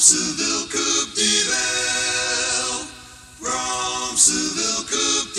Seville Coupe d'hiver. From Seville Coupe